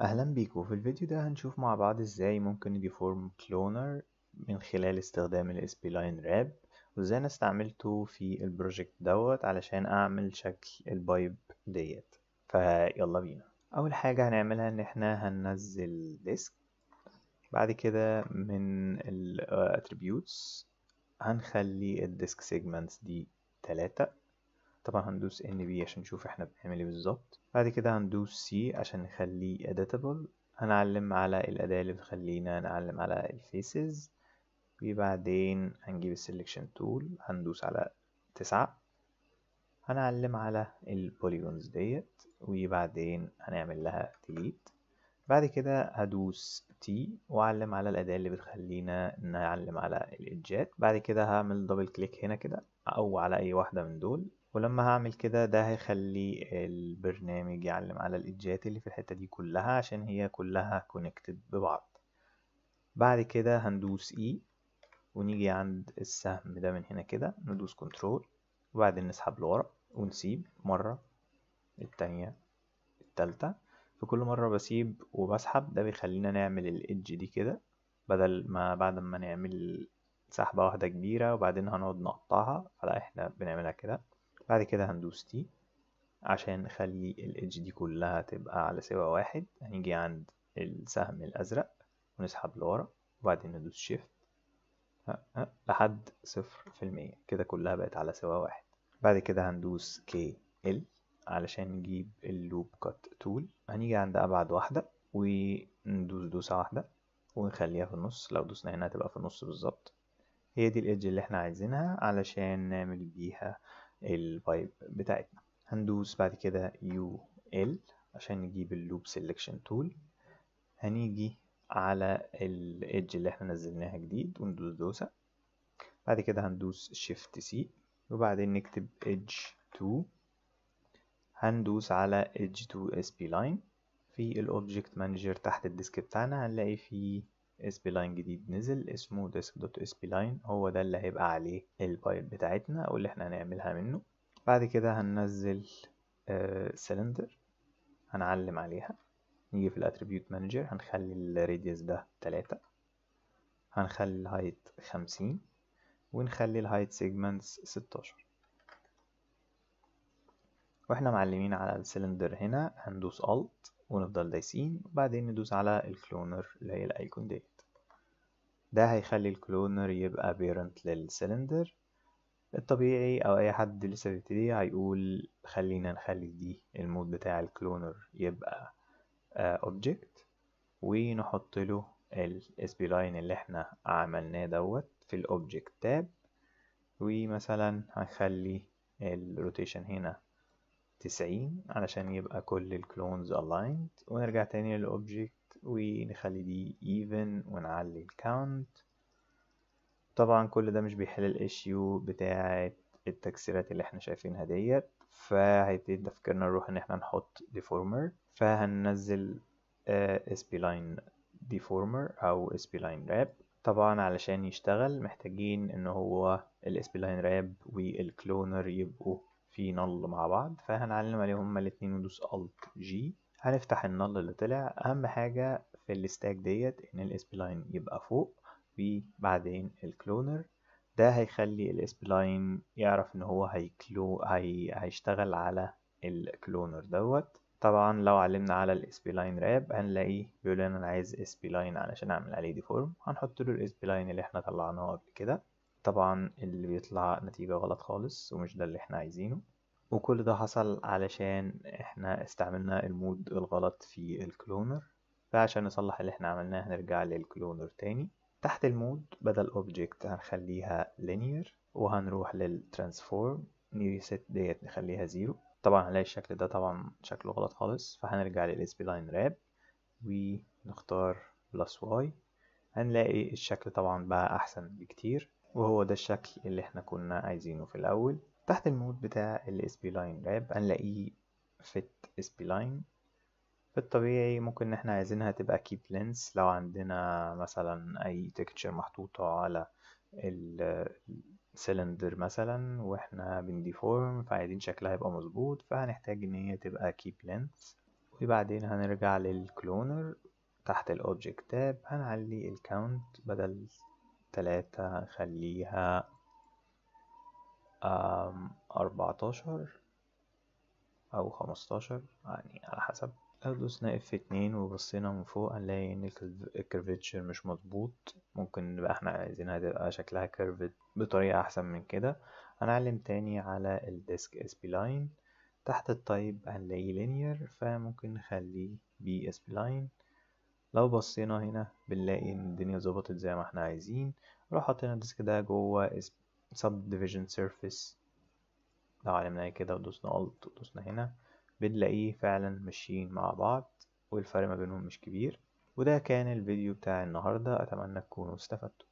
أهلا بيكم في الفيديو ده هنشوف مع بعض إزاي ممكن ن deform cloner من خلال استخدام ال Spline Wrap وإزاي أنا استعملته في ال project دوت علشان أعمل شكل ال pipe ديت. فيلا بينا. أول حاجة هنعملها إن إحنا هننزل disc بعد كده من ال attributes هنخلي ال disc segments دي تلاتة. طبعا هندوس N B عشان نشوف إحنا بنعمل إيه بالظبط. بعد كده هندوس C عشان نخليه editable هنعلم على الأداة اللي بتخلينا نعلم على ال faces وبعدين هنجيب ال selection tool هندوس على تسعة. هنعلم على ال polygons ديت. وبعدين هنعمل لها delete. بعد كده هدوس T وأعلم على الأداة اللي بتخلينا نعلم على ال edge ات. بعد كده هعمل double click هنا كده. أو على أي واحدة من دول ولما هعمل كده ده هيخلي البرنامج يعلم على ال edge ات اللي في الحتة دي كلها عشان هي كلها connected ببعض. بعد كده هندوس E ونيجي عند السهم ده من هنا كده ندوس Control وبعدين نسحب لورا ونسيب مرة التانية التالتة. في كل مرة بسيب وبسحب ده بيخلينا نعمل ال edge دي كده بدل ما بعد ما نعمل سحبة واحدة كبيرة وبعدين هنقعد نقطعها. فلا إحنا بنعملها كده. بعد كده هندوس T عشان نخلي ال edge دي كلها تبقى على سوا واحد. هنيجي عند السهم الأزرق ونسحب لورا وبعدين ندوس Shift لحد صفر في المية. كده كلها بقت على سوا واحد. بعد كده هندوس K L علشان نجيب ال loop cut tool هنيجي عند أبعد واحدة وندوس دوسة واحدة ونخليها في النص. لو دوسنا هنا هتبقى في النص بالظبط. هي دي ال edge اللي إحنا عايزينها علشان نعمل بيها ال pipe بتاعتنا. هندوس بعد كده U L عشان نجيب ال loop selection tool. هنيجي على ال edge اللي إحنا نزلناها جديد وندوس دوسة. بعد كده هندوس Shift C وبعدين نكتب إدج 2 هندوس على edge to spline في ال object manager تحت ال disk بتاعنا هنلاقي فيه spline جديد نزل اسمه disk.spline هو ده اللي هيبقى عليه ال pipe بتاعتنا أو اللي إحنا هنعملها منه. بعد كده هننزل سلندر هنعلم عليها. نيجي في ال attribute manager هنخلي ال radius ده تلاتة. هنخلي ال height خمسين ونخلي ال height segments ستاشر. وإحنا معلمين على السلندر هنا هندوس Alt. ونفضل دايسين وبعدين ندوس على ال cloner اللي هي ال icon ديت. ده هيخلي ال cloner يبقى parent لل cylinder الطبيعي أو أي حد لسه بيبتدي هيقول خلينا نخلي دي ال mode بتاع ال cloner يبقى object ونحط له ال spline اللي إحنا عملناه دوت في ال object tab ومثلا هنخلي ال rotation هنا تسعين علشان يبقى كل ال clones aligned. ونرجع تاني لل object ونخلي دي even ونعلي ال count طبعا كل ده مش بيحل ال issue بتاعة التكسيرات اللي إحنا شايفينها ديت. فهيبتدي تفكيرنا نروح إن إحنا نحط deformer. فهننزل uh, spline deformer أو spline wrap. طبعا علشان يشتغل محتاجين إن هو ال spline wrap وال cloner يبقوا في null مع بعض فهنعلم عليهم هما الاتنين وندوس Alt G. هنفتح ال null اللي طلع. أهم حاجة في ال stack ديت إن ال spline يبقى فوق وبعدين ال cloner ده هيخلي ال spline يعرف إن هو هيكلو هي... هيشتغل على ال cloner دوت. طبعا لو علمنا على ال spline wrap هنلاقيه بيقول أنا عايز spline علشان أعمل عليه deform هنحط له ال spline اللي إحنا طلعناه قبل كده. طبعا اللي بيطلع نتيجة غلط خالص ومش ده اللي إحنا عايزينه. وكل ده حصل علشان إحنا استعملنا ال mode الغلط في ال cloner. فعشان نصلح اللي إحنا عملناه هنرجع لل cloner تاني. تحت ال mode بدل object هنخليها linear وهنروح لل transform نيريست ديت نخليها zero طبعا هنلاقي الشكل ده طبعا شكله غلط خالص. فهنرجع line wrap ونختار plus Y هنلاقي الشكل طبعا بقى أحسن بكتير. وهو ده الشكل اللي إحنا كنا عايزينه في الأول. تحت ال mode بتاع ال spline wrap هنلاقيه fit spline في الطبيعي ممكن إحنا عايزينها تبقى keep length. لو عندنا مثلا أي texture محطوطة على السلندر مثلا وإحنا بن deform فعايزين شكلها يبقى مظبوط فهنحتاج إن هي تبقى keep length. وبعدين هنرجع لل cloner تحت ال object tab هنعلي ال count بدل تلاتة هنخليها أربعتاشر أو خمستاشر يعني على حسب. لو دوسنا F اتنين وبصينا من فوق هنلاقي إن ال curvature مش مظبوط. ممكن نبقى إحنا عايزينها تبقى شكلها curved بطريقة أحسن من كده. هنعلم تاني على ال disk spline تحت ال type هنلاقي linear فممكن نخليه B-spline لو بصينا هنا بنلاقي إن الدنيا ظبطت زي ما إحنا عايزين. لو حطينا الديسك ده جوه subdivision surface. لو علمناه كده ودوسنا alt ودوسنا هنا. بنلاقيه فعلا ماشيين مع بعض والفرق ما بينهم مش كبير. وده كان الفيديو بتاع النهاردة. أتمنى تكونوا استفدتوا.